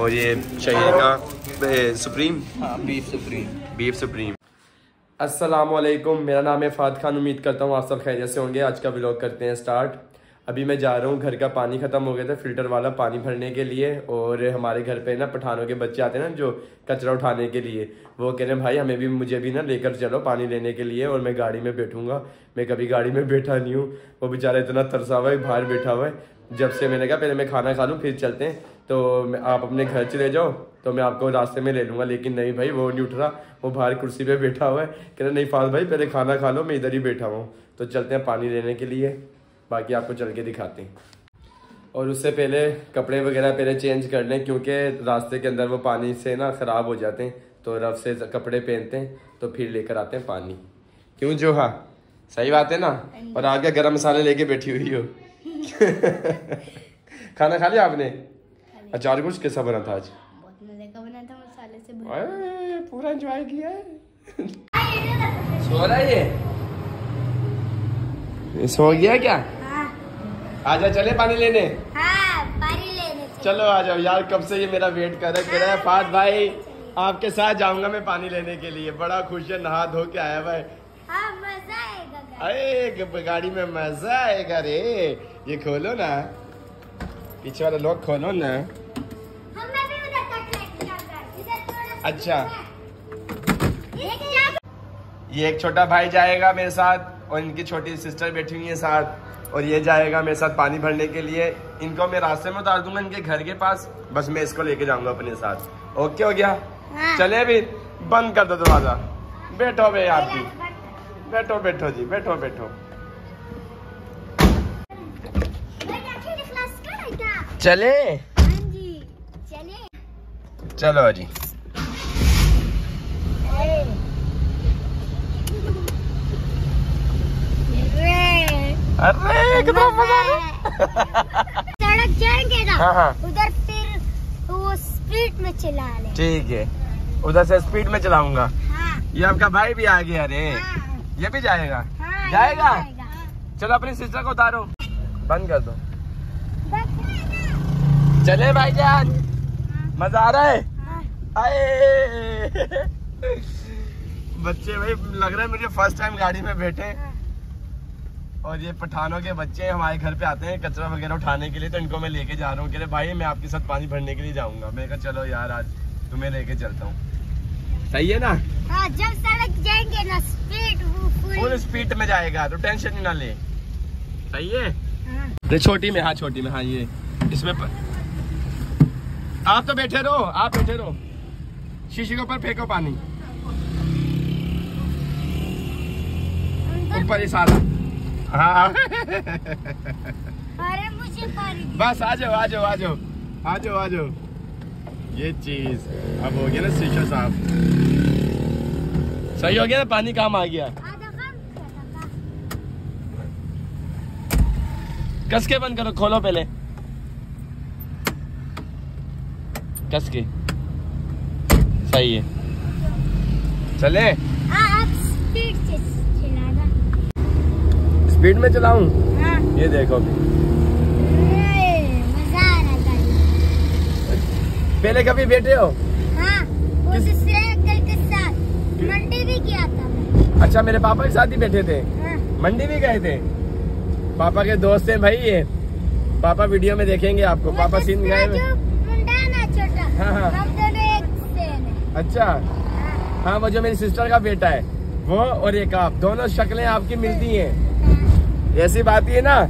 और ये चाहिए का सुप्रीम हाँ, बीफ सुप्रीम बीफ सुप्रीम असलकुम मेरा नाम है फात खान उम्मीद करता हूँ आप सब खैरियत से होंगे। आज का ब्लॉग करते हैं स्टार्ट अभी मैं जा रहा हूँ घर का पानी ख़त्म हो गया था फ़िल्टर वाला पानी भरने के लिए और हमारे घर पे ना पठानों के बच्चे आते हैं ना जो कचरा उठाने के लिए। वो कह रहे हैं भाई हमें भी मुझे भी ना लेकर चलो पानी लेने के लिए और मैं गाड़ी में बैठूँगा। मैं कभी गाड़ी में बैठा नहीं हूँ। वो बेचारा इतना तरसा हुआ है बाहर बैठा हुआ है। जब से मैंने कहा पहले मैं खाना खा लूँ फिर चलते हैं। तो आप अपने घर चले जाओ तो मैं आपको रास्ते में ले लूँगा। लेकिन नहीं भाई वो नहीं उठ रहा। वो बाहर कुर्सी पे बैठा हुआ है। कह रहा नहीं फाद भाई पहले खाना खा लो मैं इधर ही बैठा हुआ हूँ। तो चलते हैं पानी लेने के लिए। बाकी आपको चल के दिखाते हैं। और उससे पहले कपड़े वगैरह पहले चेंज कर लें क्योंकि रास्ते के अंदर वो पानी से ना ख़राब हो जाते हैं। तो रफ से कपड़े पहनते हैं तो फिर लेकर आते हैं पानी। क्यों जो हाँ सही बात है ना? और आगे गर्म मसाले लेके बैठी हुई हो। खाना खा लिया आपने? अचार कुछ कैसा बना था आज? बहुत मज़े का बना था मसाले से भुना। अरे, पूरा एंजॉय किया है। सो रहा है ये? ये सो गया क्या? हाँ। आजा चले पानी लेने। हाँ पानी लेने चलो। आ जाओ। यार कब से ये मेरा वेट कर रहा है? कह रहा है फात भाई। आपके साथ जाऊँगा मैं पानी लेने के लिए। बड़ा खुश है नहा धो के आया भाई। हाँ मज़ा आएगा अरे गाड़ी में मज़ा आएगा रे। ये खोलो ना। पीछे वाला लोग खोलो ना। अच्छा। ये एक छोटा भाई जाएगा मेरे साथ और इनकी छोटी सिस्टर बैठी हुई है साथ और ये जाएगा मेरे साथ पानी भरने के लिए। इनको मैं रास्ते में उतार दूँगा इनके घर के पास। बस मैं इसको लेके जाऊँगा अपने साथ। ओके हो गया? हाँ। चले अभी। बंद कर दो दरवाज़ा। बैठो बे आप भी। बैठो बैठो जी बैठो बैठो। है? चले। हाँ चले। चलो जी। अरे कितना मज़ा आ रहा है। सड़क जाएँगे ना हाँ, हाँ। उधर फिर वो स्पीड में चला ले। ठीक है। उधर से स्पीड में चलाऊँगा। हाँ। ये आपका भाई भी आ गया रे। हाँ, ये भी जाएगा। हाँ, जाएगा? जाएगा। चलो अपनी सिस्टर को उतारो। बंद कर दो। चले भाईजान। मज़ा आ रहा है? हाँ, आए। बच्चे भाई लग रहा है मुझे फ़र्स्ट टाइम गाड़ी में बैठे। हाँ। और ये पठानों के बच्चे हमारे घर पे आते हैं कचरा वगैरह उठाने के लिए तो इनको मैं लेके जा रहा हूँ। कह रहे भाई मैं आपके साथ पानी भरने के लिए जाऊँगा। मैं कहा चलो यार आज तुम्हें लेके चलता हूँ। सही है ना? हाँ जब सड़क जाएँगे ना स्पीड फुल स्पीड में जाएगा तो टेंशन ही ना ले। सही है? हाँ, छोटी में हाँ छोटी में हाँ ये। इसमें प... आप तो बैठे रहो आप बैठे रहो। शीशी के ऊपर फेंको पानी। ऊपर ही। सारा हाँ। अरे मुझे बस आ जाओ आ जाओ आ जाओ। आ जाओ आ जाओ। ये चीज़ अब हो गया ना शीशा साफ़। सही हो गया ना पानी काम आ गया कस के बंद करो खोलो पहले। कस के सही है। चले। हाँ आप स्पीड से। स्पीड में चलाऊं? हाँ। ये देखो। मज़ा आ पहले कभी बैठे हो? हाँ के साथ। मंडी भी गया था अच्छा मेरे पापा के साथ ही बैठे थे? हाँ, मंडी भी गए थे? पापा के दोस्त हैं भाई ये। पापा वीडियो में देखेंगे आपको। पापा सीन गए है हाँ, अच्छा। हाँ, हाँ वो जो मेरी सिस्टर का बेटा है वो और एक आप दोनों शक्लें आपकी मिलती हाँ, ऐसी बात ही है ना।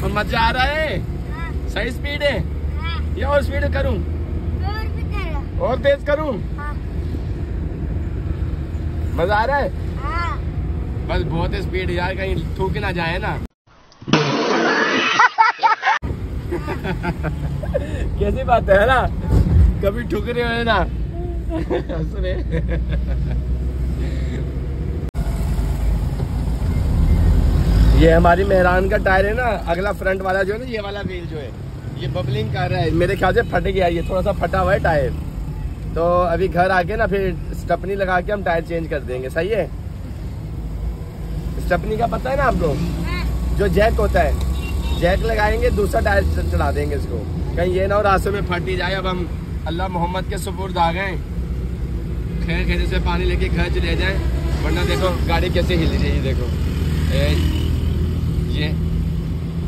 तो मज़ा आ रहा है। हाँ, सही स्पीड है। हाँ, या और स्पीड करूँ? और और तेज करूँ? हाँ, मज़ा आ रहा है? हाँ, बस बहुत स्पीड यार कहीं थूक ना जाए ना। कैसी बात है ना? कभी ठुक रहे हो ना? हंस ये हमारी मेहरान का टायर है ना अगला फ्रंट वाला जो है ना ये वाला व्हील जो है ये बबलिंग कर रहा है। मेरे ख्याल से फट गया ये थोड़ा सा फटा हुआ है टायर। तो अभी घर आके ना फिर स्टपनी लगा के हम टायर चेंज कर देंगे सही है? स्टपनी का पता है ना आपको जो जैक होता है जैक लगाएँगे दूसरा टायर चढ़ा देंगे इसको। कहीं ये ना हो रास्ते में फट ही जाए अब हम अल्लाह मोहम्मद के सुपुर्द आ गए। खैर खैर से पानी लेके घर चले जाए वरना देखो गाड़ी कैसे हिल रही है देखो। ए, ये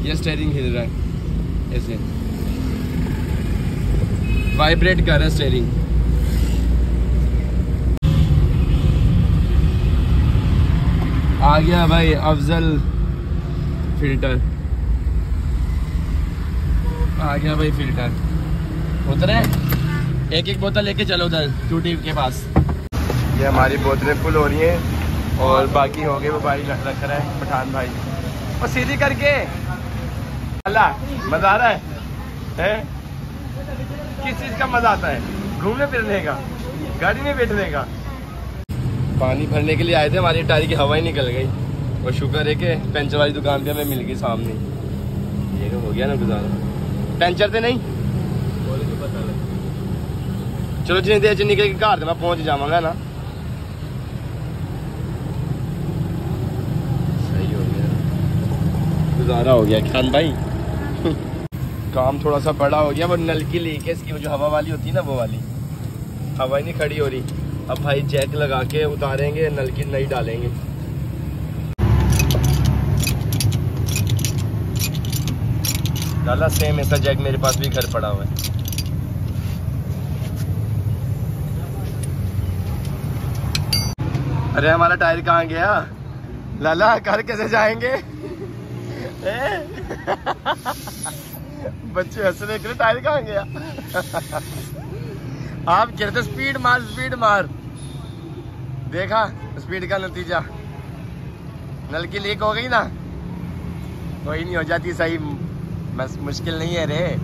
ये स्टेयरिंग हिल रहा है ऐसे। वाइब्रेट कर रहा है स्टेयरिंग आ गया भाई अफजल फ़िल्टर आ गया भाई फ़िल्टर उतरे एक एक बोतल लेके चलो उधर टूटी के पास। ये हमारी बोतलें फुल हो रही हैं और बाकी हो गए वो भाई रख रख रहा है पठान भाई। और सीधी करके। अल्लाह मज़ा आ रहा है, हैं? किस चीज़ का मज़ा आता है? घूमने फिरने का? गाड़ी में बैठने का? पानी भरने के लिए आए थे हमारी टारी की हवा ही निकल गई। और शुक्र है कि पंचर वाली दुकान पे हमें मिल गई सामने। ये तो हो गया ना गुजारा। पंचर थे नहीं? चलो जितनी देर च निकल के घर ते मैं पहुँच जावांगा ना सही हो गया गुजारा हो गया खान भाई। काम थोड़ा सा बड़ा हो गया वो नल की लीक है इसकी वो जो हवा वाली होती है ना, वो वाली। हवा ही नहीं खड़ी हो रही। अब भाई जैक लगा के उतारेंगे नल की नई डालेंगे। डाला सेम ऐसा जैक मेरे पास भी घर पड़ा हुआ है। अरे, हमारा टायर कहाँ गया? लाला, घर कैसे जाएँगे? बच्चे हंस रहे करे टायर कहाँ गया? आप गिरते स्पीड मार स्पीड मार। देखा, स्पीड का नतीजा। नल की लीक हो गई ना? कोई नहीं, हो जाती सही। बस मुश्किल नहीं है रे।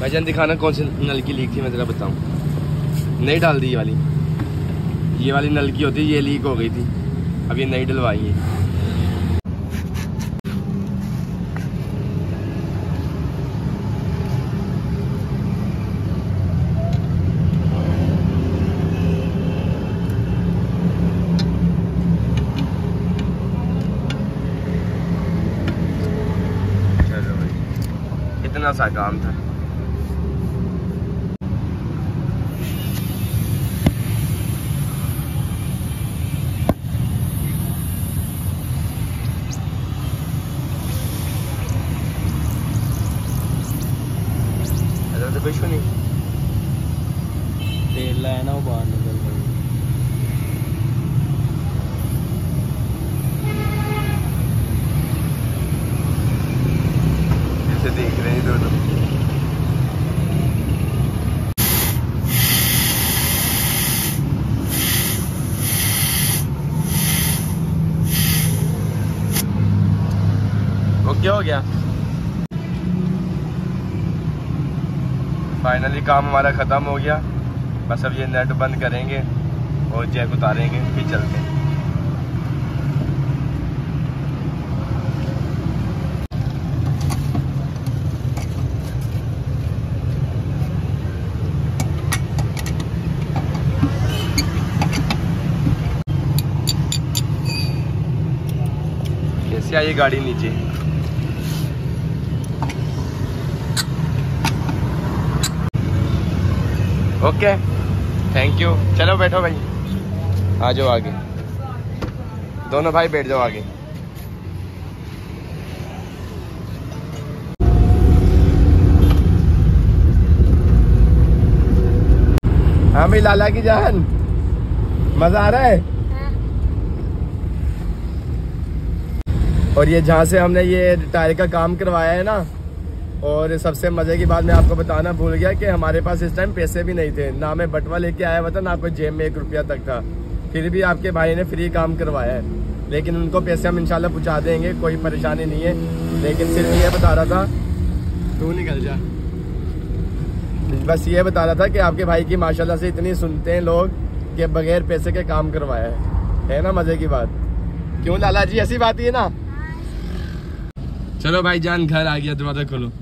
भाईजान दिखाना कौन सी नल की लीक थी, मैं जरा बताऊँ। नहीं डाल दी ये वाली। ये वाली नल की होती, ये लीक हो गई थी। अब ये नई डलवाई है चलो भाई इतना ओके हो गया? फाइनली काम हमारा ख़त्म हो गया। बस अब ये नेट बंद करेंगे और जैक उतारेंगे, फिर चलते हैं। कैसे आई गाड़ी नीचे? ओके थैंक यू चलो बैठो भाई। आ जाओ आगे। दोनों भाई बैठ जाओ आगे। हाँ भाई लाला की जान। मज़ा आ रहा है। और ये जहाँ से हमने ये टायर का काम करवाया है ना और सबसे मज़े की बात मैं आपको बताना भूल गया कि हमारे पास इस टाइम पैसे भी नहीं थे। ना मैं बटवा लेके आया हुआ था ना आपको जेब में एक रुपया तक था। फिर भी आपके भाई ने फ्री काम करवाया है। लेकिन उनको पैसे हम इंशाल्लाह पहुँचा देंगे कोई परेशानी नहीं है। लेकिन सिर्फ़ ये बता रहा था तू निकल जा। बस ये बता रहा था कि आपके भाई की माशाल्लाह से इतनी सुनते हैं लोग कि बगैर पैसे के काम करवाया है। है ना मज़े की बात? क्यों लाला जी ऐसी बात ही है ना? चलो भाई जान घर आ गया दरवाज़ा खोलो।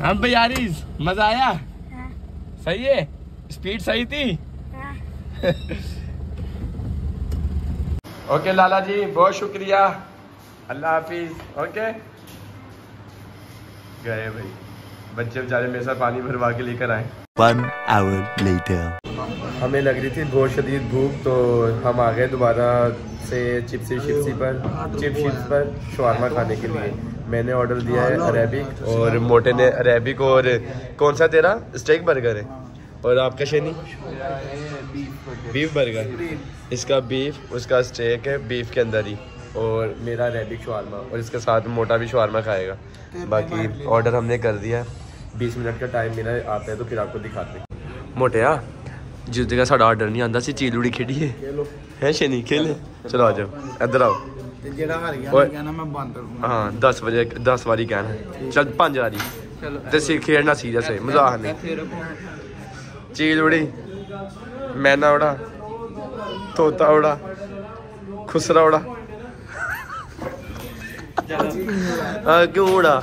हम भाई यारिस मज़ा आया? हाँ, सही है? स्पीड सही थी? हाँ। ओके लाला जी बहुत शुक्रिया। अल्लाह हाफिज ओके गए भाई। बच्चे बेचारे मेरे साथ पानी भरवा के लेकर आए। One hour later. हमें लग रही थी बहुत शदीद भूख तो हम आ गए दोबारा से चिप्सी शिप्सी पर चिप शिप्स पर शवारमा खाने के लिए। मैंने ऑर्डर दिया है अरेबिक और मोटे ने अरेबिक और कौन सा तेरा? स्टेक बर्गर है। और आपका शेनी? बीफ बर्गर इसका बीफ उसका स्टेक है बीफ के अंदर ही। और मेरा अरेबिक शवारमा और इसके साथ मोटा भी शवारमा खाएगा। बाकी ऑर्डर हमने कर दिया है। बीस मिनट का टाइम मेरा आता है तो फिर आपको दिखाते मोटे आ जिस जगह साढ़ा ऑर्डर नहीं आता सी चील उड़ी खेडी है शेनी? खेल। चलो आ जाओ। इधर आओ। ਤੇ ਜਿਹੜਾ ਹਾਰ ਗਿਆ ਓਏ। ਮੈਂ ਕਹਿਣਾ ਮੈਂ ਹਾਂ 10 ਵਜੇ 10 ਵਾਰੀ ਕਹਿਣਾ। ਚਲ 5 ਵਾਰੀ। ਤੇ ਸੀ ਖੇਡਣਾ ਸੀਰੀਅਸ ਹੈ ਮਜ਼ਾਕ ਨਹੀਂ। ਚੀਲੂੜੀ ਮੈਨਾ ਉੜਾ ਤੋਤਾ ਉੜਾ ਖੁਸਰਾ ਉੜਾ। ਆ ਕਿਉਂ ਉੜਾ?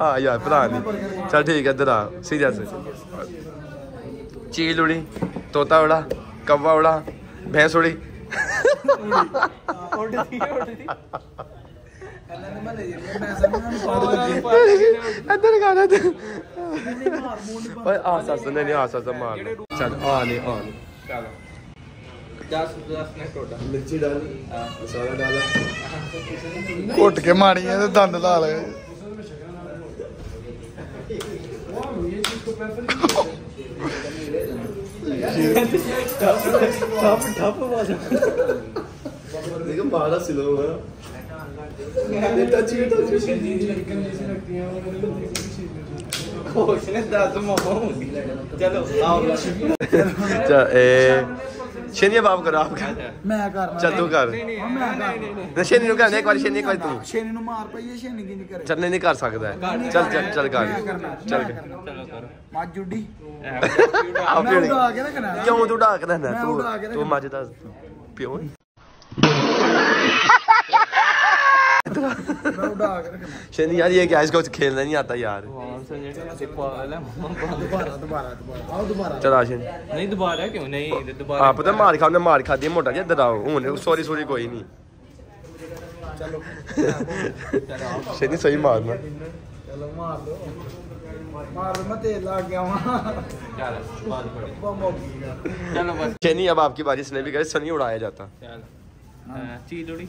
ਹੈ ਯਾਰ ਭਰਾ ਨਹੀਂ ਚਲ ਠੀਕ ਹੈ ਇੱਧਰ ਆ ਸੀਰੀਅਸ। ਚੀਲ ਉੜੀ ਤੋਤਾ ਉੜਾ ਕవ్ਵਾ ਉੜਾ ਭੈਂਸ ਉੜੀ ਨੇ ਲੈ ਮੈਂ ਸਮਝਾਂ ਇੱਧਰ। ਗਾਣਾ ਤੇ ਓਏ ਆਸਾ ਸੁਣੇ ਨਹੀਂ ਆਸਾ ਸਾ ਮਾਰ ਚੱਲ ਆ ਨਹੀਂ ਆ ਚਲੋ। 10 10 ਨੇ ਟੋਟਾ। ਮਿਰਚੀ ਡਾਲੀ ਮਸਾਲਾ ਡਾਲਾ। ਘੁੱਟ ਕੇ ਮਾਰੀ ਹੈ ਤੇ ਦੰਦ ਲਾ ਲਏ। ठप ठप आवाज़ देखो बाला स्लो हो रहा है टच ये टच कोशिश दास मोमो चलो आओ। चलो ए ਸ਼ਨੀ ਬਾਪ ਕਰੋ ਆਪ ਕਰ ਮੈਂ ਕਰਨਾ ਚੱਲ ਤੂੰ ਕਰ ਨਹੀਂ ਨਹੀਂ ਕਰਨਾ ਨਾ ਸ਼ਨੀ ਨੂੰ ਕਹਿੰਦੇ ਇੱਕ ਵਾਰੀ ਸ਼ਨੀ ਇੱਕ ਵਾਰੀ ਤੂੰ। ਛੇਨੀ ਨੂੰ ਮਾਰ ਪਈਏ ਛੇਨੀ ਕੀ ਨਹੀਂ ਕਰੇ। ਚੱਲ ਨਹੀਂ ਕਰ ਸਕਦਾ। ਚੱਲ ਚੱਲ ਚੱਲ ਕਰ ਕਰਨਾ ਚੱਲ। ਕਰਨਾ। ਕਰੋ। ਮੱਝ ਜੁੱਡੀ ਆਪ ਮੈਂ ਉਡਾ ਕੇ ਰੱਖਣਾ। ਕਿਉਂ ਤੂੰ ਉਡਾ ਕੇ ਤੂੰ ਤੂੰ ਮੱਝ ਦਾ ਪਿਓ ਉਡਾ शनि यार ये क्या इसको खेलना नहीं आता यार चल आशिन नहीं दोबारा क्यों नहीं दोबारा हाँ पता मार खा मार खा दी मोटा सॉरी सॉरी कोई नहीं चलो शनि सही मारना चलो शनि अब आपकी बारिश नहीं भी करे सनी उड़ाया जाता चीज़ उड़ी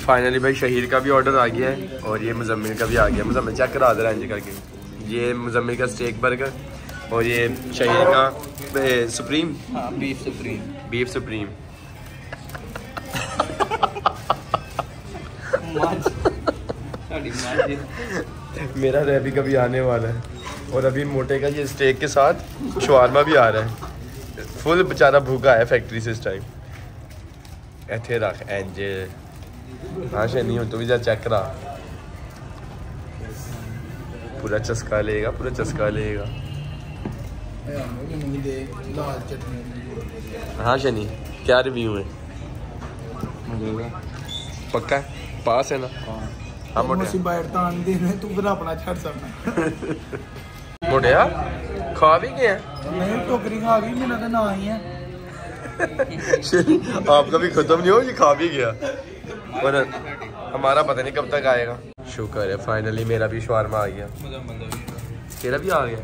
फाइनली भाई शहीर का भी ऑर्डर आ गया है और ये मुजम्मिल का भी आ गया मुजम्मिल चेक करा दे रहा करके ये मुजम्मिल का स्टेक बर्गर और ये शहीर का supreme beef supreme beef supreme मेरा रैबी का भी आने वाला है और अभी मोटे का ये स्टेक के साथ शवारमा भी आ रहा है फुल बेचारा भूखा है फैक्ट्री से इस टाइम ਇੱਥੇ ਰੱਖ ਇੰਜ ਹਾਂ ਸ਼ਨੀ ਹੁਣ ਤੂੰ ਵੀ ਜਾ ਚੈੱਕ ਕਰਾ पूरा चस्का लेगा पूरा चस्का लेगा ਮੈਨੂੰ ਵੀ ਦੇ ਲਾਲ ਚਟਨੀ हाँ शनि क्या रिव्यू है पक्का है? पास है ना हाँ मोटे ਅਸੀਂ ਬਾਹਰ ਤਾਂ ਆਂਦੇ ਨੇ ਤੂੰ ਫਿਰ ਆਪਣਾ ਛੱਡ ਸਕਦਾ मोटिया खा भी गए हैं ਨਹੀਂ ਟੋਕਰੀ ਖਾ ਗਈ ਮੇਰਾ ਤਾਂ ਨਾ ਹੀ ਹੈ शनि, आपका भी खत्म नहीं हो ये खा भी गया और हमारा पता नहीं कब तक आएगा शुक्र है फाइनली मेरा भी शवारमा आ गया तेरा भी आ गया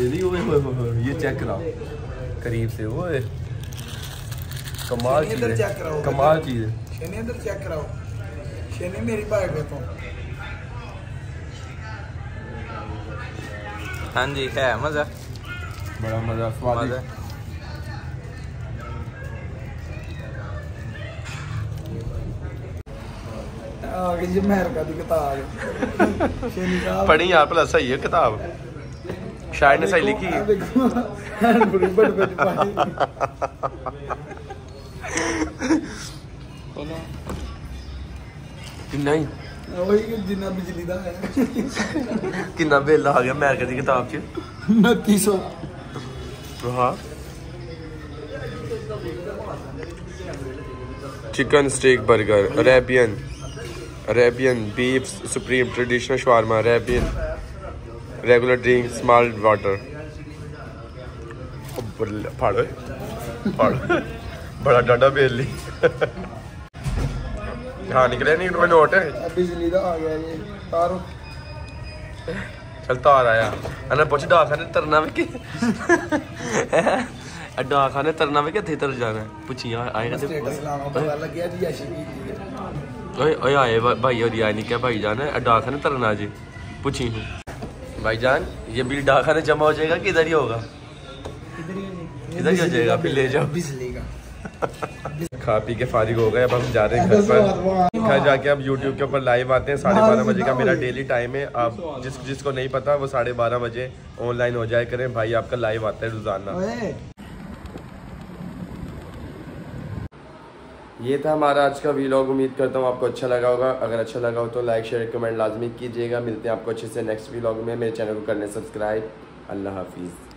दीदी ओए होए ये चेक कराओ। करीब से ओए कमाल चीज़ है। कमाल चीज़ है। शेने अंदर चेक कराओ। शेने मेरी भाग में तो। हाँ जी है मज़ा। बड़ा मज़ा स्वाद है जी मेहर का दी किताब। पढ़ी यार भला सही है किताब। शायद ने सही लिखी नहीं। ही जिन्ना बिजली दा है। किन्ना बिल आ गया किताब च। 2900 हाँ। Chicken steak burger Arabian Arabian beef supreme traditional shawarma Arabian. Regular drink small water फाड़ो फाड़ो बड़ा डाडा बेल ली। हाँ निकले नहीं कोई नोट बिजली का आ गया ये तार। चल तार आया। अरे पूछ डाखाने तरना में कि डाखाने तरना में कि थे तर जाना है? पूछी आए ओए ओए आए भाई और आए क्या? भाई जाना डाखाने तरना जी। पूछी भाईजान ये बिल डाखाने जमा हो जाएगा कि इधर ही होगा? इधर ही हो जाएगा फिर ले जाओ। खा पी के फारिग हो गए अब हम जा रहे हैं घर पर। घर जाके अब यूट्यूब के ऊपर लाइव आते हैं साढ़े बारह बजे का मेरा डेली टाइम है। आप जिस जिसको नहीं पता वो साढ़े बारह बजे ऑनलाइन हो जाए करें। भाई आपका लाइव आता है रोज़ाना। ये था हमारा आज का वीलॉग उम्मीद करता हूँ आपको अच्छा लगा होगा। अगर अच्छा लगा हो तो लाइक शेयर कमेंट लाजमी कीजिएगा। मिलते हैं आपको अच्छे से नेक्स्ट वीलॉग में। मेरे चैनल को करने सब्सक्राइब अल्लाह हाफिज़।